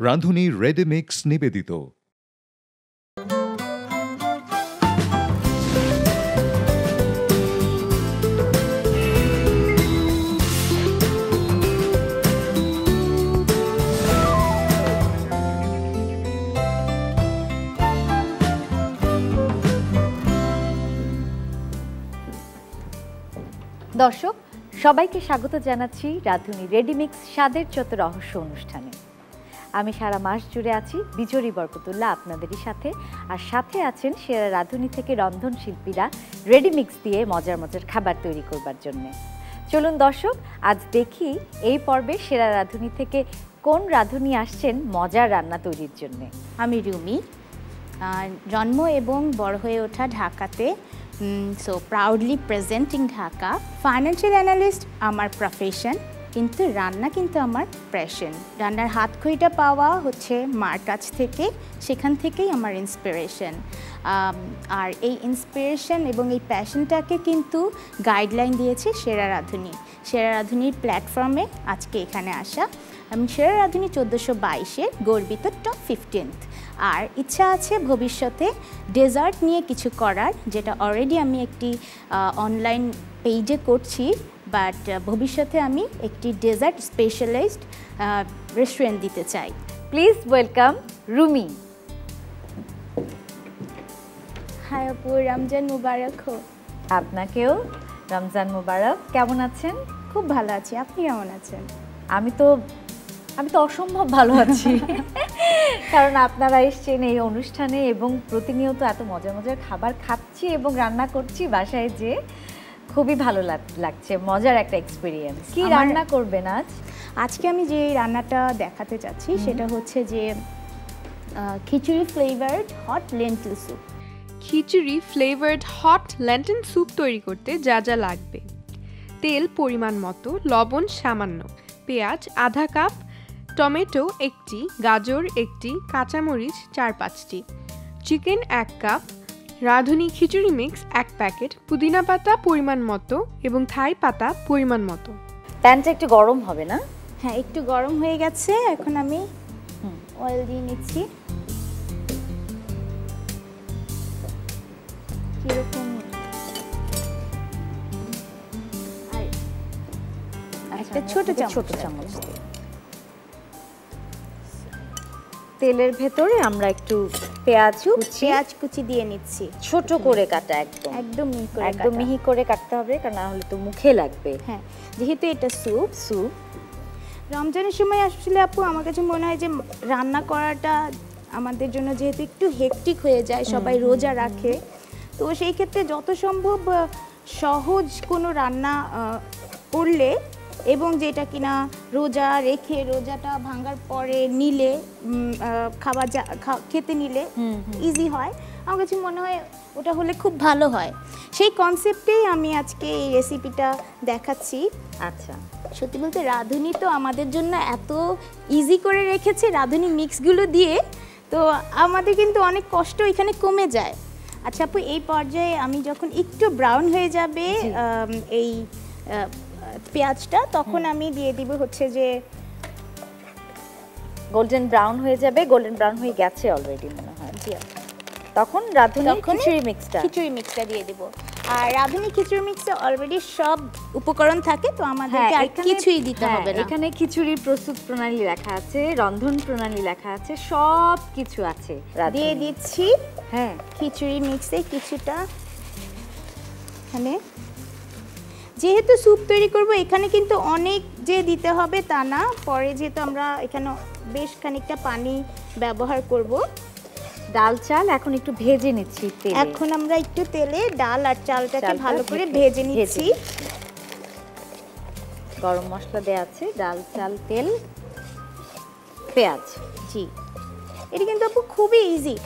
রাঁধুনি রেডিমিক্স নিবেদিত। দর্শক সবাইকে স্বাগত জানাচ্ছি রাধুনী রেডিমিক্স স্বাদের চত রহস্য অনুষ্ঠানে। আমি সারা মাস জুড়ে আছি বিজরি বরকতুল্লাহ আপনাদেরই সাথে। আর সাথে আছেন সেরা রাধুনী থেকে রন্ধন শিল্পীরা রেডিমিক্স দিয়ে মজার মজার খাবার তৈরি করবার জন্য। চলুন দর্শক, আজ দেখি এই পর্বে সেরা রাধুনী থেকে কোন রাধুনী আসছেন মজার রান্না তৈরির জন্য। আমি রুমি জন্ম এবং বড় হয়ে ওঠা ঢাকাতে so proudly presenting Dhaka. Financial analyst আমার প্রফেশন কিন্তু রান্না কিন্তু আমার প্যাশন রান্নার হাত খইটা পাওয়া হচ্ছে মার কাছ থেকে, সেখান থেকেই আমার ইন্সপিরেশন আর এই ইন্সপিরেশন এবং এই প্যাশনটাকে কিন্তু গাইডলাইন দিয়েছে সেরা রাধুনী। সেরা রাধুনীর প্ল্যাটফর্মে আজকে এখানে আসা। আমি সেরা রাধুনী চোদ্দোশো বাইশে গর্বিত টপ ফিফটিন্থ আর ইচ্ছা আছে ভবিষ্যতে ডেজার্ট নিয়ে কিছু করার, যেটা অলরেডি আমি একটি অনলাইন পেজে করছি। বাট ভবিষ্যতে আমি একটি ডেজার্ট স্পেশালাইজড রেস্টুরেন্ট দিতে চাই। Please welcome Rumi. হাই আপু রমজান মুবারক হো। আপনাকেও রমজান মুবারক। কেমন আছেন? খুব ভালো আছি। আপনি কেমন আছেন? আমি তো আমি তো অসম্ভব ভালো আছি। কারণ আপনারা এসছেন এই অনুষ্ঠানে এবং প্রতিনিয়ত এত মজার মজার খাবার খাচ্ছি এবং রান্না করছি বাসায় যে খুবই ভালো লাগ- লাগছে মজার একটা এক্সপিরিয়েন্স কি রান্না করবেন আজ? আজকে আমি যে রান্নাটা দেখাতে চাচ্ছি সেটা হচ্ছে যে khichuri flavoured hot lentil soup khichuri flavoured hot lentil soup তৈরি করতে যা যা লাগবে। তেল পরিমাণ মতো লবণ সামান্য পেঁয়াজ আধা কাপ টমেটো একটি গাজর একটি কাঁচামরিচ চার পাঁচটি চিকেন এক কাপ রাঁধুনি খিচুড়ি মিক্স এক প্যাকেট পুদিনা পাতা পরিমাণ মতো এবং থাই পাতা পরিমাণ মতো। প্যানটা একটু গরম হবে না? হ্যাঁ একটু গরম হয়ে গেছে এখন আমি অয়েল দিয়ে নিচ্ছি। কীরকম? একটা ছোট ছোট চামচ তেলের ভেতরে আমরা একটু পেঁয়াজ কুচি। পেঁয়াজ কুচি দিয়ে নিচ্ছি। ছোট করে কাটা একদম। একদম মিহি করে একদম মিহি করে কাটতে হবে কারণ না হলে তো মুখে লাগবে। হ্যাঁ। যেহেতু এটা স্যুপ। স্যুপ। রমজানের সময় আসলে আপু আমার কাছে মনে হয় যে রান্না করাটা আমাদের জন্য যেহেতু একটু হেকটিক হয়ে যায় সবাই রোজা রাখে। তো সেই ক্ষেত্রে যত সম্ভব সহজ কোনো রান্না করলে এবং যেটা কিনা রোজা রেখে রোজাটা ভাঙার পরে নিলে খাবার খেতে নিলে ইজি হয়। আমার কাছে মনে হয় ওটা হলে খুব ভালো হয়। সেই কনসেপ্টেই আমি আজকে এই রেসিপিটা দেখাচ্ছি। আচ্ছা। সত্যি বলতে রাঁধুনি তো আমাদের জন্য এত ইজি করে রেখেছে রাঁধুনি মিক্সগুলো দিয়ে। তো আমাদের কিন্তু অনেক কষ্ট এখানে কমে যায়। আচ্ছা আপু এই পর্যায়ে আমি যখন একটু ব্রাউন হয়ে যাবে এই পেঁয়াজটা তখন আমি দিয়ে দিব হচ্ছে যে গোল্ডেন ব্রাউন হয়ে যাবে গোল্ডেন ব্রাউন হয়ে গেছে অলরেডি মনে হয়। জি, তখন রাঁধুনি খিচুড়ি মিক্সটা খিচুড়ি মিক্সটা দিয়ে দিব। আর রাঁধুনি খিচুড়ি মিক্সে অলরেডি সব উপকরণ থাকে তো আমাদেরকে আর কিছুই দিতে হ্যাঁ, হবে না। এখানে খিচুড়ির প্রস্তুত প্রণালী লেখা আছে রন্ধন প্রণালী লেখা আছে সব কিছু আছে দিয়ে দিচ্ছি হ্যাঁ। খিচুড়ি মিক্সে কিছুটা এখানে যেহেতু স্যুপ তৈরি করব এখানে কিন্তু অনেক যে দিতে হবে তা না। পরে যেহেতু আমরা এখানে বেশ খানিকটা পানি ব্যবহার করব। ডাল চাল এখন একটু ভেজে নিচ্ছি এখন আমরা একটু তেলে ডাল আর চালটাকে চালটা ভালো করে ভেজে- নিচ্ছি। গরম মশলা দেওয়া আছে ডাল চাল তেল পেঁয়াজ। জি। এটা কিন্তু আপু খুবই ইজি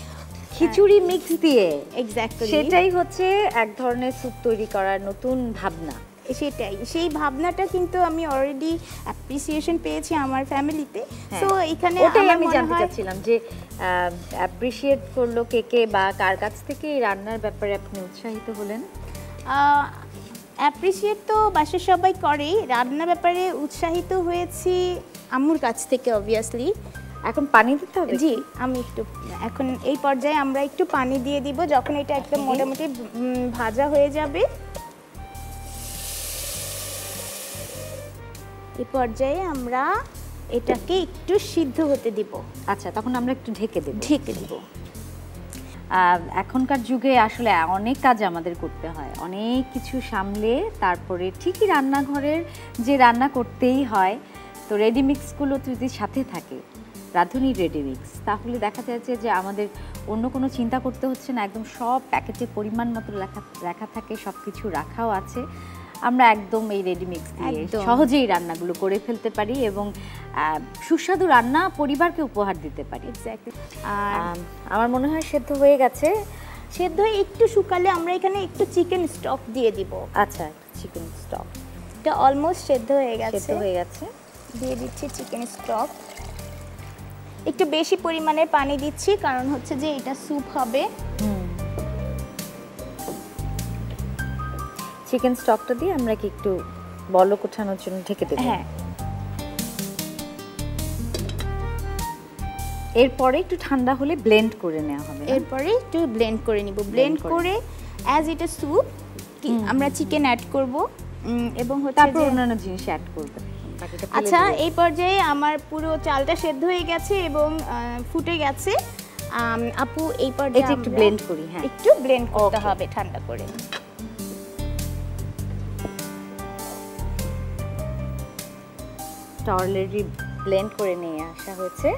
খিচুড়ি মিক্স দিয়ে। এক্স্যাক্টলি সেটাই হচ্ছে এক ধরনের স্যুপ তৈরি করার নতুন ভাবনা। সেটাই। সেই ভাবনাটা কিন্তু আমি অলরেডি অ্যাপ্রিসিয়েশন পেয়েছি আমার ফ্যামিলিতে। তো এখানে ওটাই আমি জানতে চাচ্ছিলাম যে অ্যাপ্রিসিয়েট করল কে কে বা কার কাছ থেকে এই রান্নার ব্যাপারে আপনি উৎসাহিত হলেন? অ্যাপ্রিসিয়েট তো বাসার সবাই করেই। রান্না ব্যাপারে উৎসাহিত হয়েছি আম্মুর কাছ থেকে অবভিয়াসলি এখন পানি দিতে হবে? জি আমি একটু এখন এই পর্যায়ে আমরা একটু পানি দিয়ে দিব। যখন এটা একদম মোটামুটি ভাজা হয়ে যাবে এই পর্যায়ে আমরা এটাকে একটু সিদ্ধ হতে দিব। আচ্ছা তখন আমরা একটু ঢেকে দেব। ঢেকে দিব। এখনকার যুগে আসলে অনেক কাজ আমাদের করতে হয়। অনেক কিছু সামলে তারপরে ঠিকই রান্নাঘরের যে রান্না করতেই হয় তো রেডিমিক্সগুলো যদি সাথে থাকে রাঁধুনি রেডিমিক্স তাহলে দেখা যাচ্ছে যে আমাদের অন্য কোনো চিন্তা করতে হচ্ছে না। একদম সব প্যাকেটে পরিমাণ মতো লেখা লেখা থাকে সব কিছু রাখাও আছে। আমরা একদম এই রেডিমিক্স দিয়ে সহজেই রান্নাগুলো করে ফেলতে পারি এবং সুস্বাদু রান্না পরিবারকে উপহার দিতে পারি। আমার মনে হয় সেদ্ধ হয়ে গেছে। সেদ্ধ হয়ে একটু শুকালে আমরা এখানে একটু চিকেন স্টক দিয়ে দিব। আচ্ছা চিকেন স্টক এটা অলমোস্ট সেদ্ধ হয়ে সেদ্ধ গেছে হয়ে গেছে। দিয়ে দিচ্ছি চিকেন স্টক একটু বেশি পরিমাণে পানি দিচ্ছি কারণ হচ্ছে যে এটা স্যুপ হবে। চিকেন স্টকটা দিয়ে আমরা কি একটু বলক ওঠানোর জন্য ঢেকে দেব? হ্যাঁ। এরপরে একটু ঠান্ডা হলে ব্লেন্ড করে নেওয়া হবে এরপরে একটু ব্লেন্ড করে নিব। ব্লেন্ড করে। অ্যাজ এটা স্যুপ আমরা চিকেন অ্যাড করব এবং তারপর অন্যান্য জিনিস অ্যাড করবে। আচ্ছা এই পর্যায়ে আমার পুরো চালটা সেদ্ধ হয়ে গেছে এবং ফুটে গেছে। আপু এই পর্যায়ে একটু ব্লেন্ড করি হ্যাঁ। একটু ব্লেন্ড করতে হবে ঠান্ডা করে। অলরেডি ব্লেন্ড করে নিয়ে আসা হয়েছে।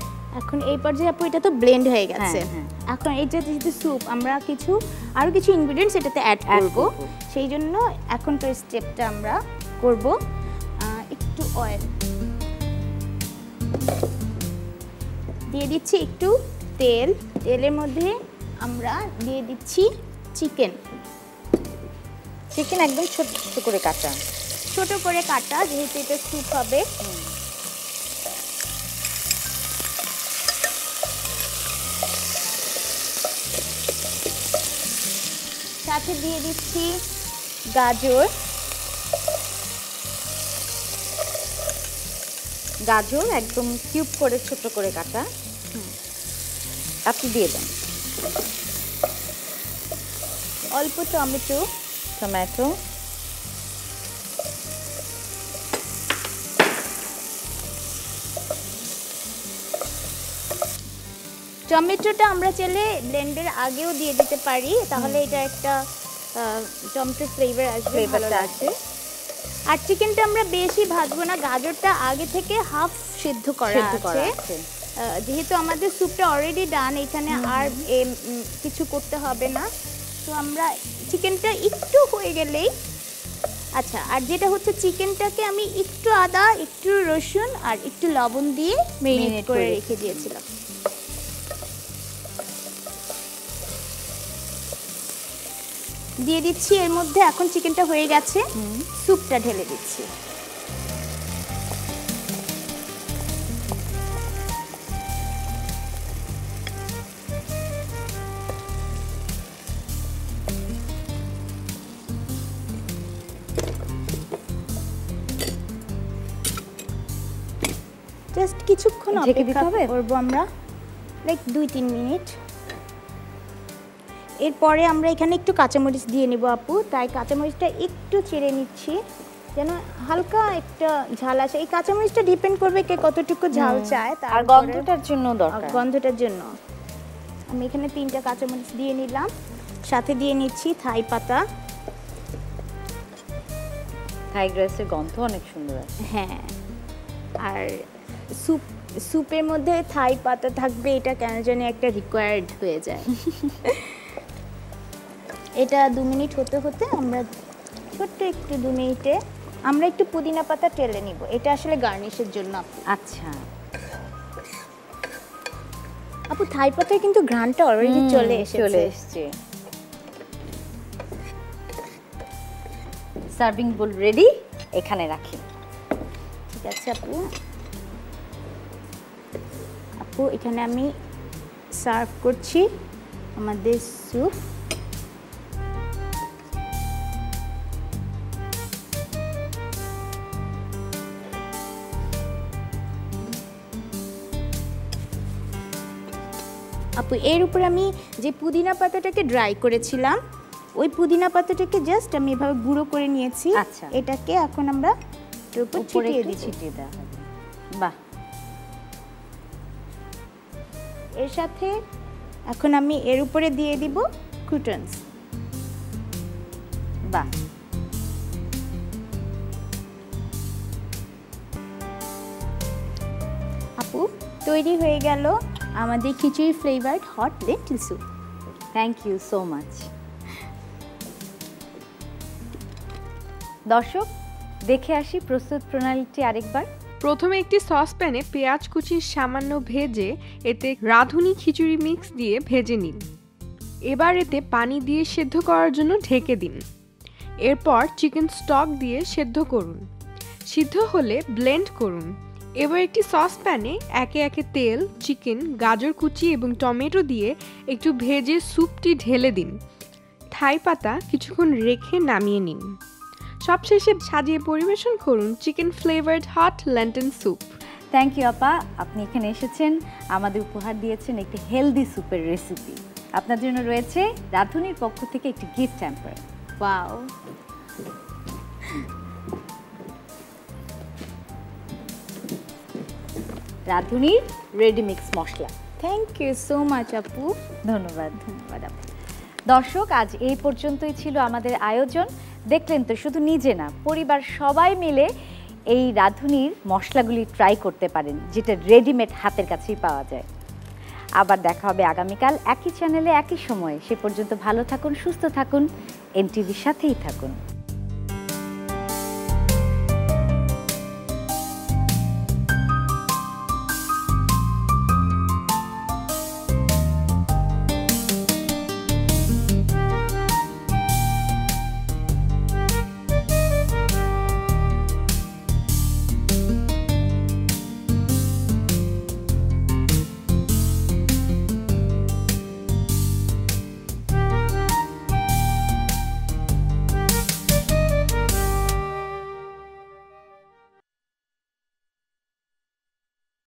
এখন এই পর্যায়ে আপু এটা তো ব্লেন্ড হয়ে গেছে। হ্যাঁ, হ্যাঁ। এখন এটা যেহেতু স্যুপ আমরা কিছু আরও কিছু ইনগ্রেডিয়েন্টস এটাতে অ্যাড করব। সেই জন্য এখনকার স্টেপটা আমরা করব। একটু অয়েল দিয়ে দিচ্ছি একটু তেল। তেলের মধ্যে আমরা দিয়ে দিচ্ছি চিকেন চিকেন একদম ছোট ছোট করে কাটা। ছোট করে কাটা যেহেতু এটা স্যুপ হবে। সাথে দিয়ে দিচ্ছি গাজর। গাজর একদম কিউব করে ছোট করে কাটা। আপনি দিয়ে দেন। অল্প টমেটো টমেটো। টমেটোটা আমরা চাইলে ব্লেন্ডের আগেও দিয়ে দিতে পারি। তাহলে এটা একটা টমেটো ফ্লেভার আসবে ফ্লেভারটা আছে আর চিকেনটা আমরা বেশি ভাজবো না গাজরটা আগে থেকে হাফ সিদ্ধ করা আছে। যেহেতু আমাদের স্যুপটা অলরেডি ডান এখানে আর কিছু করতে হবে না। তো আমরা চিকেনটা একটু হয়ে গেলেই আচ্ছা আর যেটা হচ্ছে চিকেনটাকে আমি একটু আদা একটু রসুন আর একটু লবণ দিয়ে মেরিনেট করে রেখে দিয়েছিলাম। দিয়ে দিচ্ছি এর মধ্যে এখন চিকেনটা হয়ে গেছে। স্যুপটা ঢেলে দিচ্ছি। জাস্ট কিছুক্ষণ অপেক্ষা? করব আমরা লাইক দুই তিন মিনিট। এরপরে আমরা এখানে একটু কাঁচামরিচ দিয়ে নিব আপু। তাই কাঁচামরিচটা একটু চিড়ে নিচ্ছি। যেন হালকা একটা ঝাল আসে। এই কাঁচামরিচটা ডিপেন্ড করবে কে কতটুকু ঝাল চায় আর গন্ধটার জন্য দরকার। গন্ধটার জন্য। আমি এখানে তিনটা কাঁচামরিচ দিয়ে নিলাম। সাথে দিয়ে নিচ্ছি থাই পাতা। থাই গ্রাসের গন্ধ অনেক সুন্দর আছে হ্যাঁ। আর স্যুপ স্যুপের মধ্যে থাই পাতা থাকবে এটা কেন জানি একটা রিকোয়ার্ড হয়ে যায়। এটা দু মিনিট হতে হতে আমরা ছোট্ট একটু দু মিনিটে আমরা একটু পুদিনা পাতা টেলে নিব। এটা আসলে গার্নিশের জন্য আচ্ছা। আপু থাই পাতায় কিন্তু ঘ্রাণটা অলরেডি চলে এসেছে। চলে এসছে। সার্ভিং বোল রেডি এখানে রাখি। ঠিক আছে আপু। আপু এখানে আমি সার্ভ করছি আমাদের স্যুপ। আপু এর উপরে আমি যে পুদিনা পাতাটাকে ড্রাই করেছিলাম ওই পুদিনা পাতাটাকে জাস্ট আমি এভাবে গুঁড়ো করে নিয়েছি। আচ্ছা। এটাকে এখন আমরা উপর ছিটিয়ে একটু দিচ্ছি ছিটিয়ে দেওয়া হবে। বাহ। এর সাথে এখন আমি এর উপরে দিয়ে দিব ক্রুটনস বাহ। আপু তৈরি হয়ে গেল। আমাদের khichuri flavoured hot lentil soup thank you so much দর্শক, দেখে আসি প্রস্তুত প্রণালীটি আরেকবার। প্রথমে একটি সসপ্যানে পেঁয়াজ কুচি সামান্য ভেজে এতে রাঁধুনি খিচুড়ি মিক্স দিয়ে ভেজে নিন। এবার এতে পানি দিয়ে সেদ্ধ করার জন্য ঢেকে দিন। এরপর চিকেন স্টক দিয়ে সেদ্ধ করুন। সিদ্ধ হলে ব্লেন্ড করুন। এবার একটি সসপ্যানে একে একে তেল চিকেন গাজর কুচি এবং টমেটো দিয়ে একটু ভেজে স্যুপটি ঢেলে দিন। থাই পাতা কিছুক্ষণ রেখে নামিয়ে নিন। সবশেষে সাজিয়ে পরিবেশন করুন chicken flavoured hot lentil soup. Thank you আপা। আপনি এখানে এসেছেন। আমাদের উপহার দিয়েছেন একটি হেলদি স্যুপের রেসিপি আপনার জন্য রয়েছে রাঁধুনির পক্ষ থেকে একটি গিফট হ্যাম্পার ওয়াও রাঁধুনির রেডি মিক্স মশলা। থ্যাংক ইউ সো মাচ আপু। ধন্যবাদ। ধন্যবাদ আপু দর্শক আজ এই পর্যন্তই ছিল আমাদের আয়োজন। দেখলেন তো শুধু নিজে না পরিবার সবাই মিলে এই রাঁধুনির মশলাগুলি ট্রাই করতে পারেন যেটা রেডিমেড হাতের কাছেই পাওয়া যায়। আবার দেখা হবে আগামীকাল একই চ্যানেলে একই সময়ে। সে পর্যন্ত ভালো থাকুন সুস্থ থাকুন এনটিভির সাথেই থাকুন।